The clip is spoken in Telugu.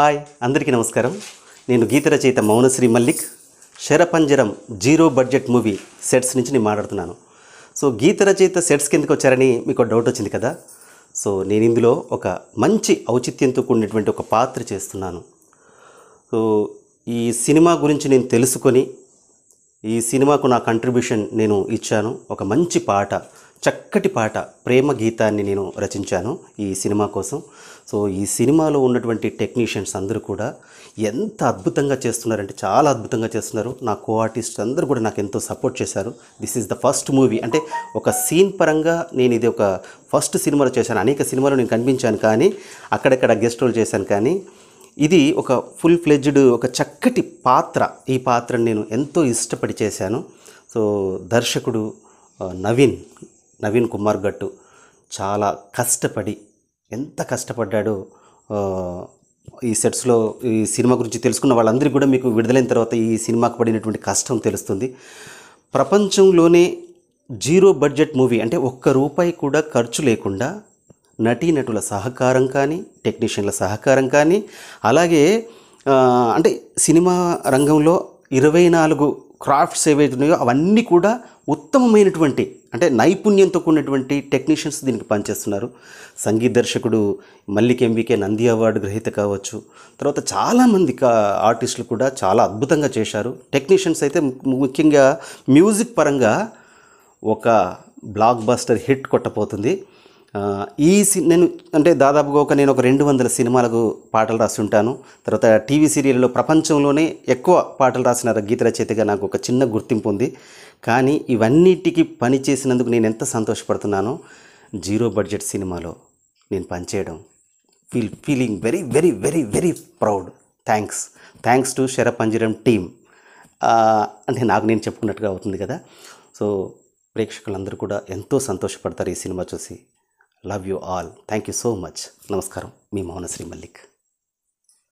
హాయ్ అందరికీ నమస్కారం. నేను గీత రచయిత Mounasri Mallik. Sharapanjaram zero budget movie sets నుంచి నేను మాట్లాడుతున్నాను. సో గీత రచయిత సెట్స్ కిందకి వచ్చారని మీకు డౌట్ వచ్చింది కదా? సో నేను ఇందులో ఒక మంచి ఔచిత్యంతో కూడినటువంటి ఒక పాత్ర చేస్తున్నాను. సో ఈ సినిమా గురించి నేను తెలుసుకొని ఈ సినిమాకు నా కంట్రిబ్యూషన్ నేను ఇచ్చాను. ఒక మంచి పాట. చక్కటి పాట ప్రేమ గీతాన్ని నేను రచించాను ఈ సినిమా కోసం. సో ఈ సినిమాలో ఉన్నటువంటి టెక్నీషియన్స్ అందరూ కూడా ఎంత అద్భుతంగా చేస్తున్నారంటే చాలా అద్భుతంగా చేస్తున్నారు. నా కో ఆర్టిస్ట్ అందరూ కూడా నాకు ఎంతో సపోర్ట్ చేశారు. This is the first movie అంటే ఒక సీన్ పరంగా నేను ఇది ఒక ఫస్ట్ సినిమాలో చేశాను. అనేక సినిమాలు నేను కనిపించాను కానీ అక్కడక్కడ గెస్ట్ రోల్ చేశాను కానీ ఇది ఒక ఫుల్ ఫ్లెడ్జ్డ్ ఒక చక్కటి పాత్ర. ఈ పాత్రను నేను ఎంతో ఇష్టపడి చేశాను. సో దర్శకుడు నవీన్ నవీన్ కుమార్ గట్టు చాలా కష్టపడి ఎంత కష్టపడ్డాడో ఈ సెట్స్లో ఈ సినిమా గురించి తెలుసుకున్న వాళ్ళందరికీ కూడా మీకు విడుదలైన తర్వాత ఈ సినిమాకు పడినటువంటి కష్టం తెలుస్తుంది. ప్రపంచంలోనే జీరో బడ్జెట్ మూవీ అంటే ఒక్క రూపాయి కూడా ఖర్చు లేకుండా నటీనటుల సహకారం కానీ టెక్నీషియన్ల సహకారం కానీ అలాగే అంటే సినిమా రంగంలో ఇరవై నాలుగు క్రాఫ్ట్స్ ఏవైతే ఉన్నాయో అవన్నీ కూడా ఉత్తమమైనటువంటి అంటే నైపుణ్యంతో కూడినటువంటి టెక్నీషియన్స్ దీనికి పనిచేస్తున్నారు. సంగీత దర్శకుడు మల్లిక్ ఎంవికే నంది అవార్డు గ్రహీత కావచ్చు. తర్వాత చాలామంది కా ఆర్టిస్టులు కూడా చాలా అద్భుతంగా చేశారు. టెక్నీషియన్స్ అయితే ముఖ్యంగా మ్యూజిక్ పరంగా ఒక బ్లాక్ బస్టర్ హిట్ కొట్టపోతుంది ఈ నేను అంటే దాదాపుగా ఒక నేను ఒక రెండు వందల సినిమాలకు పాటలు రాసి ఉంటాను తర్వాత టీవీ సీరియల్లో ప్రపంచంలోనే ఎక్కువ పాటలు రాసిన గీత రచయితగా నాకు ఒక చిన్న గుర్తింపు ఉంది. కానీ ఇవన్నిటికీ పని చేసినందుకు నేను ఎంత సంతోషపడుతున్నానో జీరో బడ్జెట్ సినిమాలో నేను పనిచేయడం. Feel feeling very very very very proud. Thanks. Thanks to Sharapanjaram team. అంటే నాకు నేను చెప్పుకున్నట్టుగా అవుతుంది కదా. సో ప్రేక్షకులందరూ కూడా ఎంతో సంతోషపడతారు ఈ సినిమా చూసి. Love you all thank you so much నమస్కారం మీ మౌనశ్రీ మల్లిక్